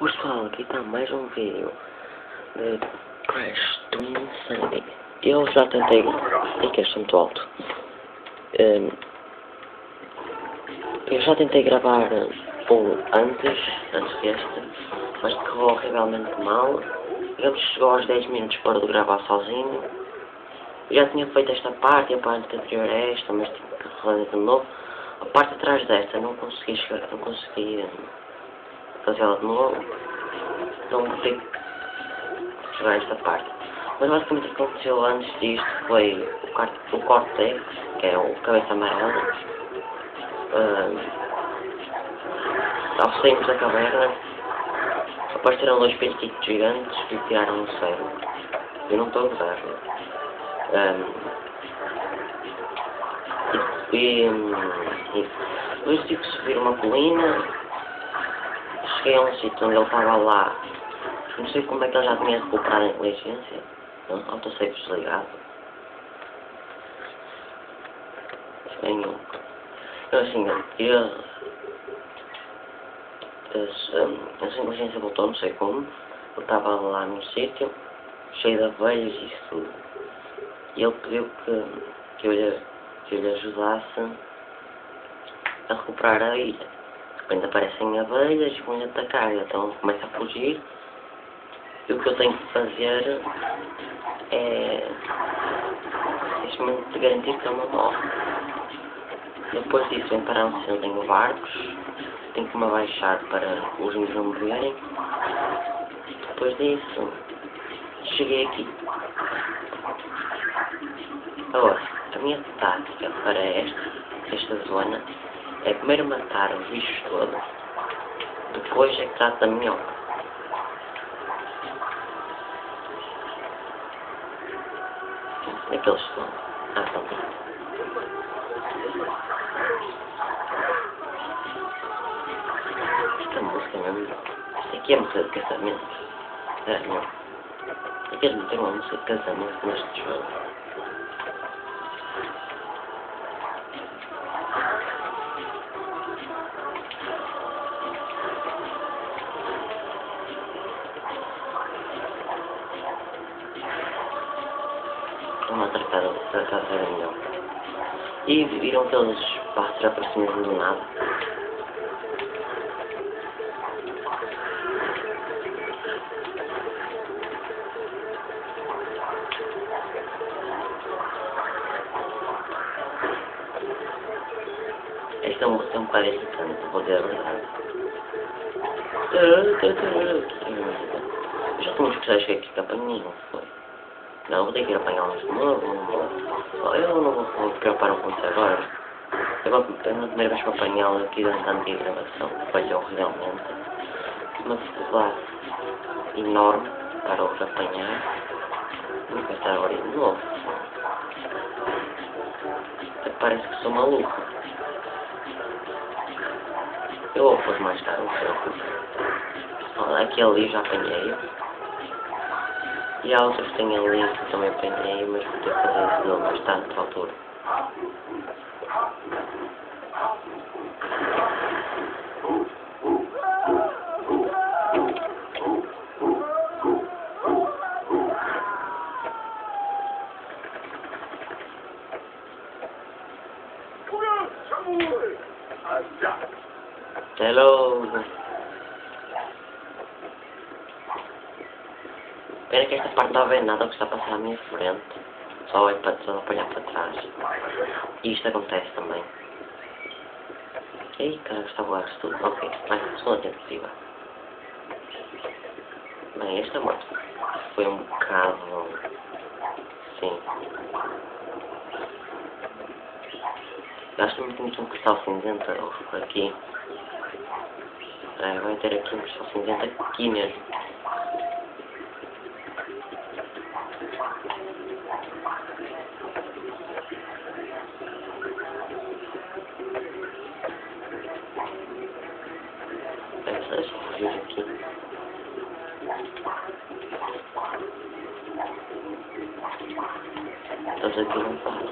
Pessoal, aqui está mais um vídeo de Crash do Insanity. Eu já tentei. E que este muito alto. Um, eu já tentei gravar um antes, antes deste, mas correu horrivelmente mal. Ele chegou aos 10 minutos para de gravar sozinho. Já tinha feito esta parte e a parte anterior a esta, mas tive que fazer de novo. A parte atrás desta não consegui chegar, não consegui fazê-la de novo. Então vou ter que a esta parte. Mas basicamente o que aconteceu antes disto foi o, o que é o cabeça amarela. Uh, ao sairmos da caverna, apareceram dois periquitos gigantes e tiraram o cérebro. Eu não estou a usar. Um, e, e depois tive que subir uma colina. Cheguei a um sítio onde ele estava lá. Não sei como é que ele já tinha recuperado a inteligência. Autosave desligado. Tenho. Eu assim, eu. A sua inteligência voltou, não sei como. Eu estava lá num sítio, cheio de abelhas e isso tudo. E ele pediu que, que eu lhe que lhe ajudasse a recuperar a ilha. Repente aparecem abelhas e vão-lhe atacar, então começa a fugir. E o que eu tenho que fazer é simplesmente garantir que ele não morre. Depois disso, vem parar um sítio tenho barcos, tenho que me abaixar para os índios não me verem. Depois disso, cheguei aqui. Agora, a minha tática para esta, esta zona é primeiro matar os bichos todos, depois é que trata da minhoca. Onde é que eles estão? Ah, estão aqui. Esta música mesmo. Isto aqui é música de casamento. É, não. Eu quero meter uma música de casamento neste jogo. E viram aqueles pássaros aparecendo do nada. Esta música é um bocado irritante, vou dizer a verdade. Já estou episódios que aqui campainha, não foi? Não, vou ter que apanhar uns de novo. Eu não vou, vou preocupar com isso agora. Eu vou, pela primeira vez que apanhá-lo aqui durante a minha gravação, falhou realmente. Uma dificuldade enorme para os apanhar. Vou pensar agora de novo. Parece que sou maluco. Eu vou pôr mais tarde, não se preocupe. Aqui ali já apanhei. E há outros que têm que também apanhei, mas vou ter que fazer isso não mais tarde, à altura. Hello. Pena que esta parte não vê nada o que está a passar à minha frente. Só é para só olhar para trás. E isto acontece também. Ei, caralho, está a tudo. Ok, mais uma segunda tentativa. Bem, esta moto foi um bocado... Sim. Que temos um cristal cinzento aqui. É, vai ter aqui um cristal cinzento aqui mesmo. Fugir aqui. Todos aqui não faz.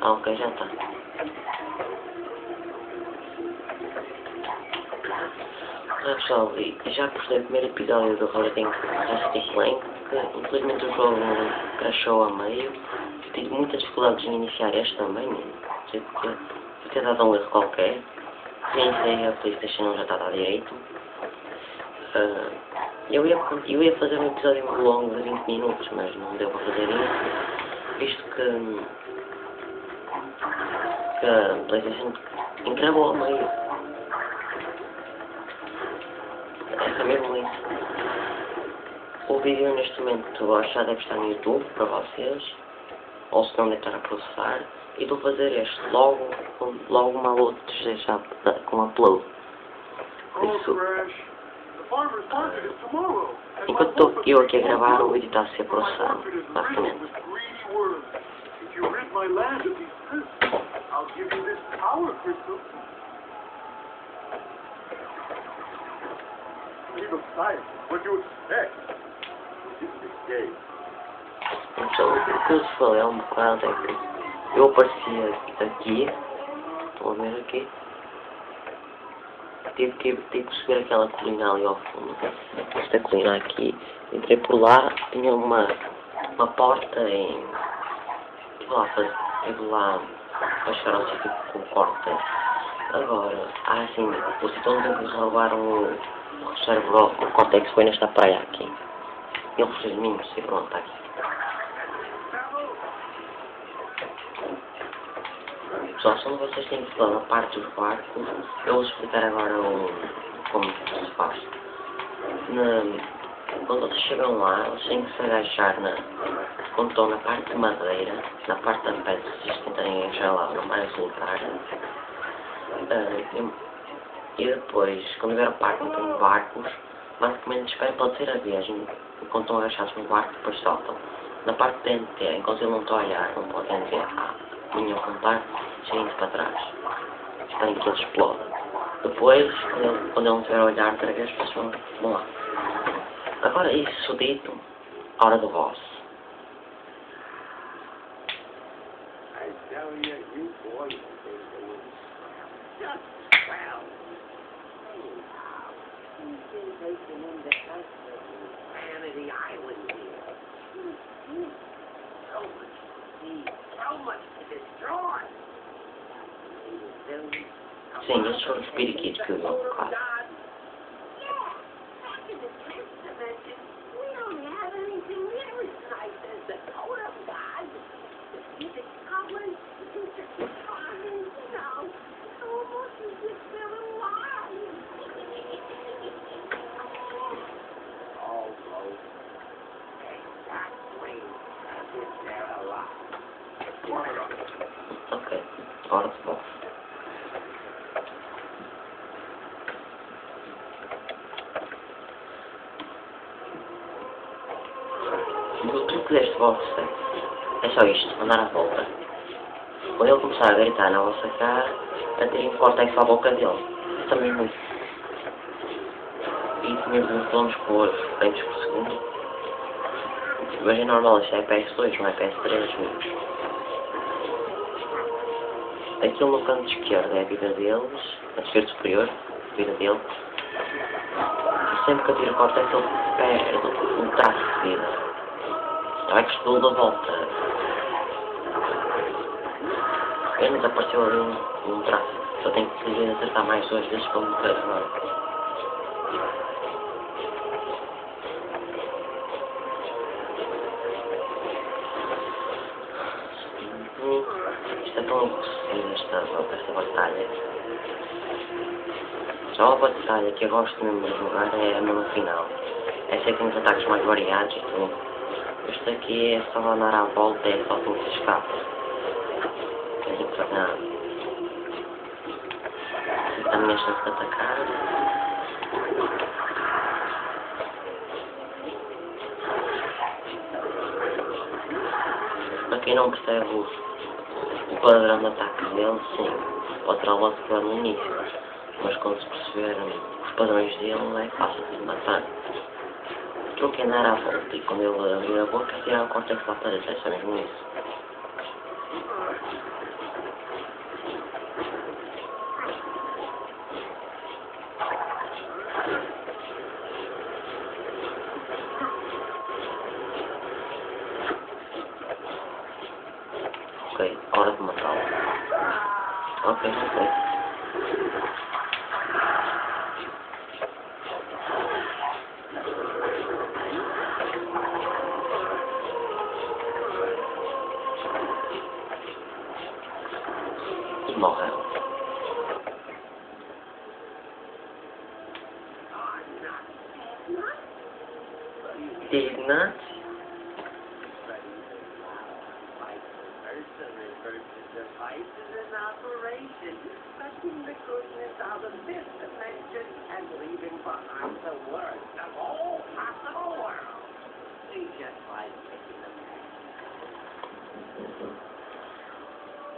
Ah, ok, já está. Ah, pessoal, já postei o primeiro episódio do Fantastic Lane, que infelizmente o jogo crashou a meio. Tive muitas dificuldades em iniciar este também, não sei porque, por ter dado um erro qualquer. Reiniciei a Playstation não já está a direito. Uh, eu, ia, eu ia fazer um episódio longo de 20 minutos, mas não deu para fazer isso, visto que, que a Playstation encravou a meio. É mesmo isso. O vídeo neste momento já deve estar no YouTube para vocês, ou se não deve estar a processar, e a fazer este logo, logo mal outro já com upload. Isso. Enquanto estou eu aqui a gravar, o vídeo está a ser processado, basicamente. I'll give you this power crystal. speed of science. What do you expect? This Então, o que eu falei é um bocado é que eu aparecia aqui, estão a ver aqui, tive que, tive que subir aquela colina ali ao fundo, esta colina aqui, entrei por lá, tinha uma, uma porta em, tive lá, tive lá para chegar ao sítio com o corte. Agora, há assim, o sítio onde eles roubaram o o cérebro, o córtex foi nesta praia aqui. Ele fez de mim, se pronto, está aqui. Pessoal, só vocês têm que falar a parte dos barcos, eu vou explicar agora um, como se faz. Na, quando vocês chegam lá, eles têm que se agachar na, quando estão na parte de madeira, na parte da pedra, vocês tentarem agachar lá, não vai resultar. Uh, e depois, quando vier o parque tem barcos, basicamente pode ser a viagem. Enquanto estão agachados no barco, depois saltam. Na parte de TNT, enquanto ele não está a olhar, não podem ver a linha apontar, cheguem-se para trás. Esperem que ele exploda. Depois, quando ele, quando ele a olhar, outra as pessoas vão lá. Agora, isso dito, hora do see, so much to destroy. Sim, esses foram os periquitos que eu vou colocar. Ok, agora bom. O box é só isto, andar à volta. Quando ele começar a gritar na vossa cara, atirem um cortex à boca dele. É também muito. E mesmo km por frames por segundo. Mas é normal, isto é PS2, não é PS3. Aquilo no canto esquerdo é a vida deles, a esquerda superior, a vida dele. E sempre que eu tiro o cortex ele perde um traço de que estou da volta. Apenas apareceu ali um, um traço. Só tenho que acertar mais duas vezes para morrer agora. Isto é tão impossível esta, esta batalha. Só a batalha que eu gosto mesmo de jogar é a mesma final. Essa é com os ataques mais variados e tudo. Este aqui é só andar à volta é só que se escapa. Tem que fazer nada. Aqui a minha chance de atacar. Para quem não percebe o padrão de ataque dele, sim, pode estar logo no início, mas quando se perceberem os padrões dele, é fácil de matar. O truque é andar à volta e quando ele abrir a boca, tirar o córtex behind the worst of all possible worlds. See just like taking the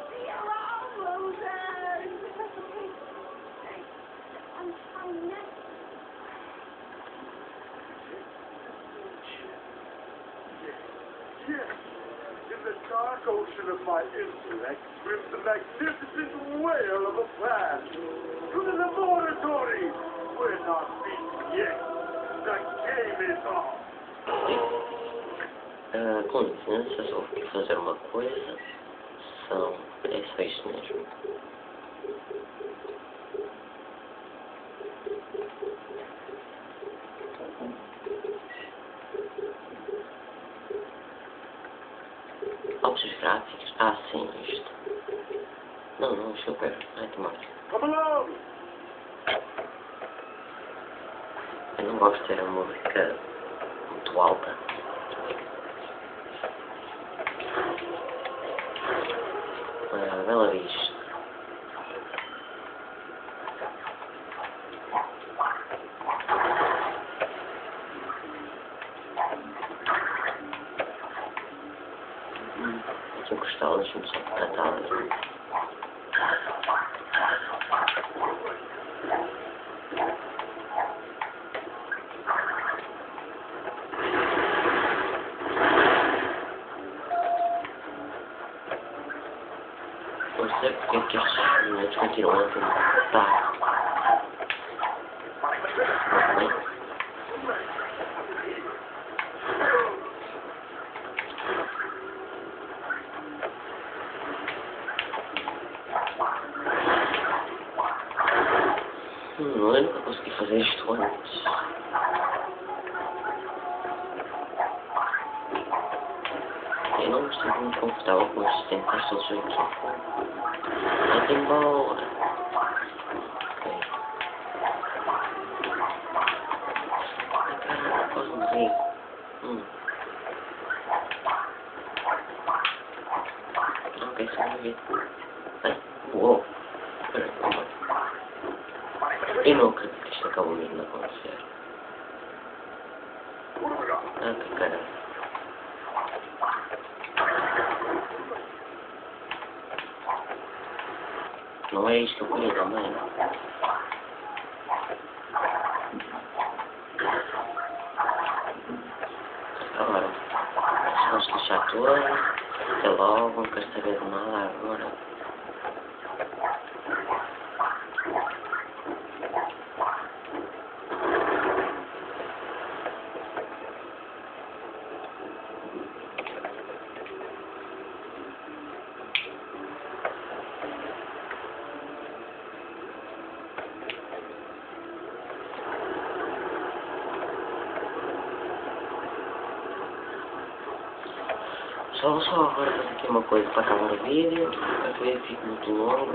See you all, losers! I'm trying next. Yes, in the dark ocean of my intellect swims the magnificent whale of a plan. To the laboratory! Ah, com licença, vou fazer uma coisa. São. É só isto mesmo. Opções gráficos? Ah, sim, isto. Não, não, super. Ai, tomar. Come along! Eu não gosto de ter a música muito alta. Ah, Bela Vista. Aqui um cristal, deixa-me só tratar. Não sei porque que tentar. Não. Hum, Não lembro que eu consegui fazer isto antes. Eu não me sinto muito confortável com estes tempos todos aqui. Vai-te embora. Ok. Ai, caralho, quase morri. Hum. Ok, só morri. Ai, uou. Espera, calma. Eu não acredito que isto acabou mesmo de acontecer. Ah, que caralho. É isto que eu queria também. Agora, vamos deixar tudo. Até logo, não quero saber de nada agora. Só, só agora aqui uma coisa para acabar o vídeo, para que ele muito longo.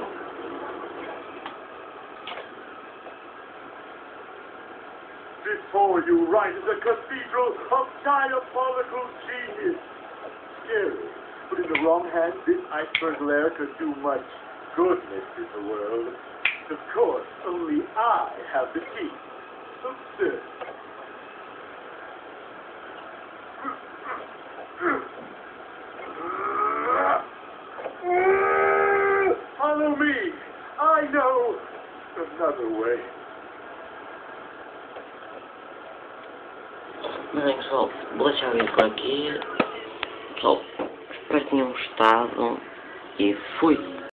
Before you rises a cathedral of diabolical genius. Scary, but in the wrong hands, this iceberg lair could do much goodness in the world. Of course, only I have the key. Absurd. Another way. Mas bem pessoal, vou deixar o vídeo por aqui. Pessoal, espero que tenham gostado e fui!